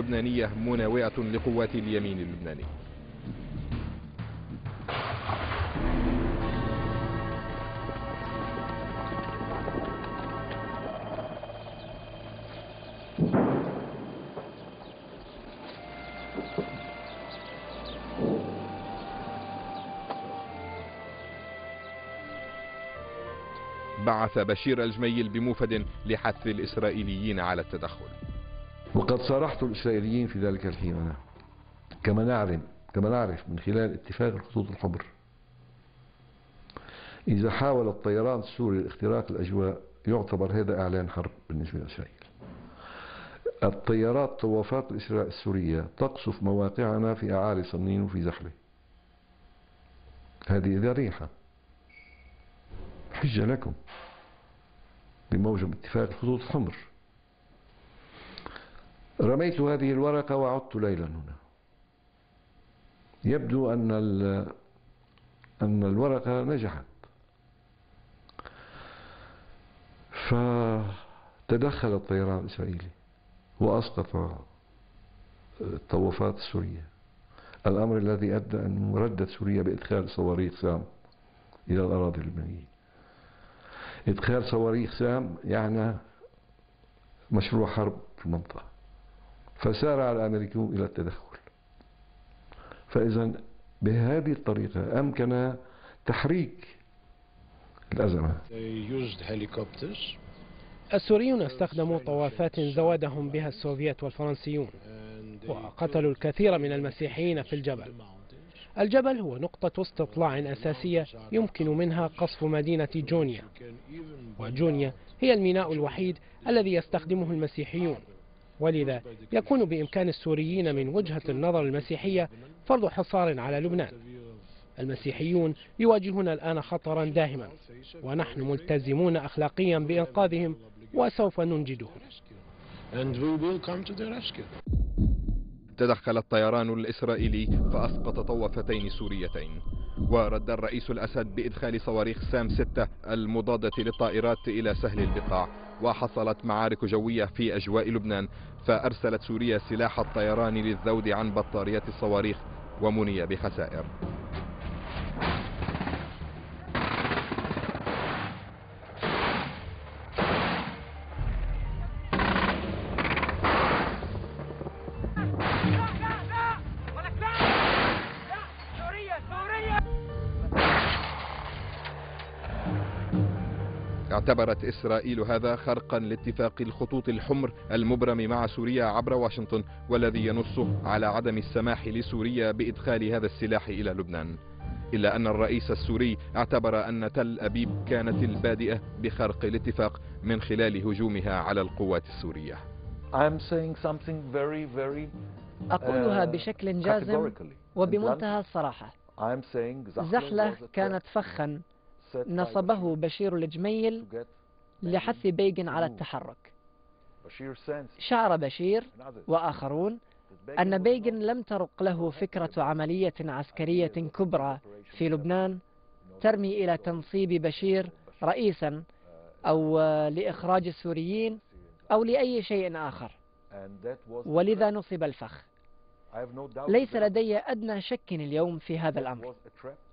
لبنانية مناوئة لقوات اليمين اللبناني. بعث بشير الجميل بموفد لحث الإسرائيليين على التدخل. وقد صارحت الإسرائيليين في ذلك الحين. أنا كما نعلم كما نعرف من خلال اتفاق الخطوط الحمر. إذا حاول الطيران السوري اختراق الأجواء يعتبر هذا إعلان حرب بالنسبة لإسرائيل. الطيارات طوافات السورية تقصف مواقعنا في أعالي صنين وفي زحلة. هذه ذريحة حجة لكم. بموجب اتفاق الخطوط الحمر. رميت هذه الورقة وعدت ليلا هنا. يبدو أن أن الورقة نجحت. فتدخل الطيران الإسرائيلي وأسقط الطوافات السورية. الأمر الذي أدى أن ردت سوريا بإدخال صواريخ سام إلى الأراضي اللبنانية. إدخال صواريخ سام يعني مشروع حرب في المنطقة. فسارع الأمريكيون إلى التدخل. فإذا بهذه الطريقة أمكن تحريك الأزمة. السوريون استخدموا طوافات زودهم بها السوفيت والفرنسيون وقتلوا الكثير من المسيحيين في الجبل. الجبل هو نقطة استطلاع أساسية يمكن منها قصف مدينة جونيا. وجونيا هي الميناء الوحيد الذي يستخدمه المسيحيون. ولذا يكون بإمكان السوريين من وجهة النظر المسيحية فرض حصار على لبنان. المسيحيون يواجهون الآن خطرا داهما ونحن ملتزمون أخلاقيا بإنقاذهم وسوف ننجدهم. تدخل الطيران الإسرائيلي فأسقط طوفتين سوريتين. ورد الرئيس الأسد بإدخال صواريخ سام 6 المضادة للطائرات إلى سهل البقاع. وحصلت معارك جوية في أجواء لبنان فأرسلت سوريا سلاح الطيران للذود عن بطاريات الصواريخ ومني بخسائر. اعتبرت إسرائيل هذا خرقا لاتفاق الخطوط الحمر المبرم مع سوريا عبر واشنطن والذي ينص على عدم السماح لسوريا بإدخال هذا السلاح إلى لبنان. إلا أن الرئيس السوري اعتبر أن تل أبيب كانت البادئة بخرق الاتفاق من خلال هجومها على القوات السورية. أقولها uh, بشكل جازم وبمنتهى الصراحة. زحلة كانت فخا. نصبه بشير الجميل لحث بيغن على التحرك. شعر بشير وآخرون أن بيغن لم ترق له فكرة عملية عسكرية كبرى في لبنان. ترمي إلى تنصيب بشير رئيسا أو لإخراج السوريين أو لأي شيء آخر. ولذا نصب الفخ؟ ليس لدي أدنى شك اليوم في هذا الأمر.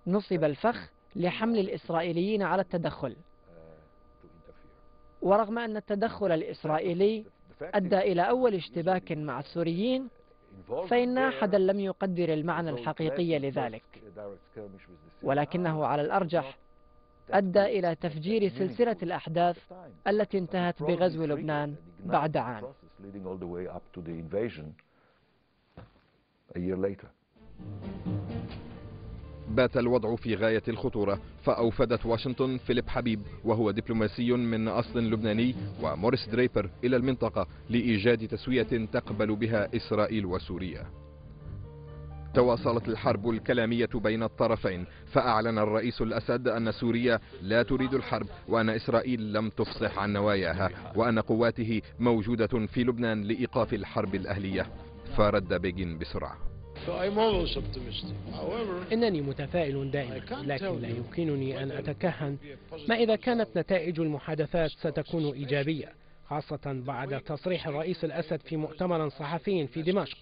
نصب الفخ لحمل الإسرائيليين على التدخل. ورغم أن التدخل الإسرائيلي أدى إلى أول اشتباك مع السوريين فإن أحدا لم يقدر المعنى الحقيقي لذلك. ولكنه على الأرجح أدى إلى تفجير سلسلة الأحداث التي انتهت بغزو لبنان بعد عام. بات الوضع في غاية الخطورة فأوفدت واشنطن فيليب حبيب وهو دبلوماسي من أصل لبناني وموريس دريبر إلى المنطقة لإيجاد تسوية تقبل بها إسرائيل وسوريا. تواصلت الحرب الكلامية بين الطرفين فأعلن الرئيس الأسد أن سوريا لا تريد الحرب وأن إسرائيل لم تفصح عن نواياها وأن قواته موجودة في لبنان لإيقاف الحرب الأهلية. فرد بيجين بسرعة. إنني متفائل دائما لكن لا يمكنني أن أتكهن. ما إذا كانت نتائج المحادثات ستكون إيجابية خاصة بعد تصريح الرئيس الأسد في مؤتمر صحفي في دمشق.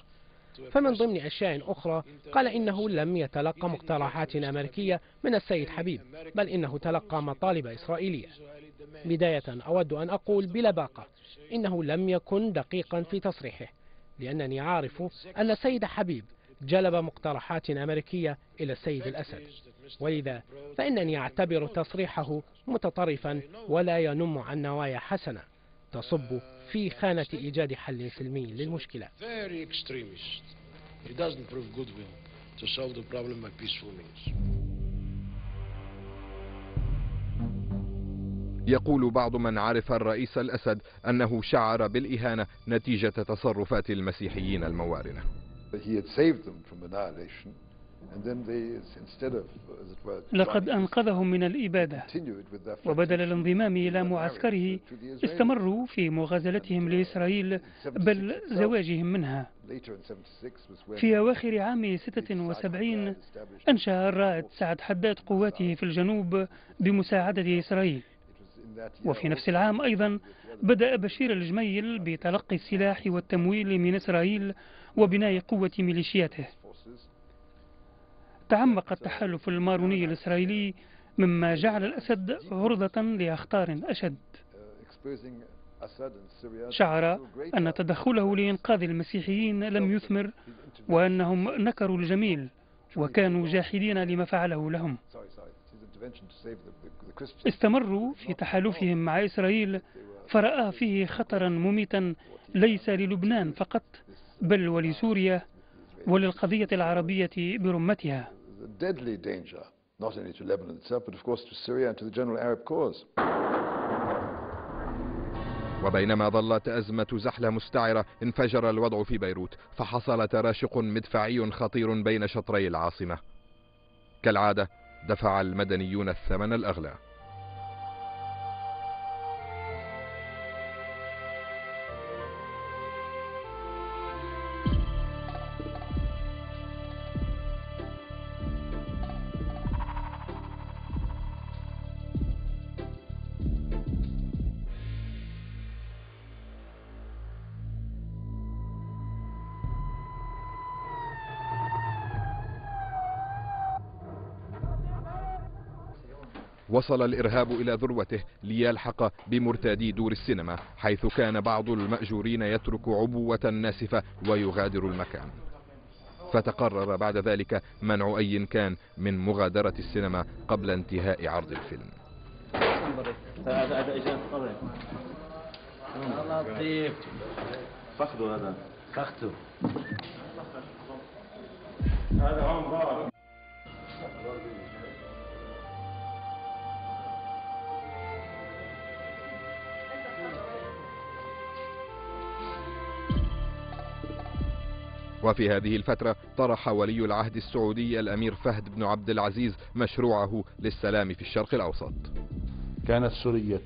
فمن ضمن أشياء أخرى قال إنه لم يتلقى مقترحات أمريكية من السيد حبيب بل إنه تلقى مطالب إسرائيلية. بداية أود أن أقول بلا باقة إنه لم يكن دقيقا في تصريحه لأنني عارف أن السيد حبيب جلب مقترحات أمريكية إلى السيد الأسد. ولذا فإنني أعتبر تصريحه متطرفا ولا ينم عن نوايا حسنة تصب في خانة إيجاد حل سلمي للمشكلة. يقول بعض من عرف الرئيس الأسد أنه شعر بالإهانة نتيجة تصرفات المسيحيين الموارنة. لقد أنقذهم من الإبادة. وبدل الانضمام إلى معسكره استمروا في مغازلتهم لإسرائيل بل زواجهم منها. في أواخر عام 76 أنشأ الرائد سعد حداد قواته في الجنوب بمساعدة إسرائيل. وفي نفس العام أيضا بدأ بشير الجميل بتلقي السلاح والتمويل من إسرائيل وبناء قوة ميليشياته. تعمق التحالف الماروني الإسرائيلي مما جعل الأسد عرضة لأخطار أشد. شعر أن تدخله لإنقاذ المسيحيين لم يثمر وأنهم نكروا الجميل وكانوا جاحدين لما فعله لهم. استمروا في تحالفهم مع إسرائيل فرأى فيه خطرا مميتا ليس للبنان فقط بل ولسوريا وللقضية العربية برمتها. وبينما ظلت أزمة زحلة مستعرة انفجر الوضع في بيروت فحصل تراشق مدفعي خطير بين شطري العاصمة. كالعادة دفع المدنيون الثمن الأغلى. وصل الإرهاب إلى ذروته ليلحق بمرتادي دور السينما حيث كان بعض المأجورين يترك عبوة ناسفة ويغادر المكان. فتقرر بعد ذلك منع أي كان من مغادرة السينما قبل انتهاء عرض الفيلم. هذا هذا وفي هذه الفترة طرح ولي العهد السعودي الأمير فهد بن عبد العزيز مشروعه للسلام في الشرق الأوسط. كانت سوريا